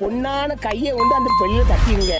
பொண்ணான கையை கொண்டு அந்த பெண்ணில் தட்டிடுங்க.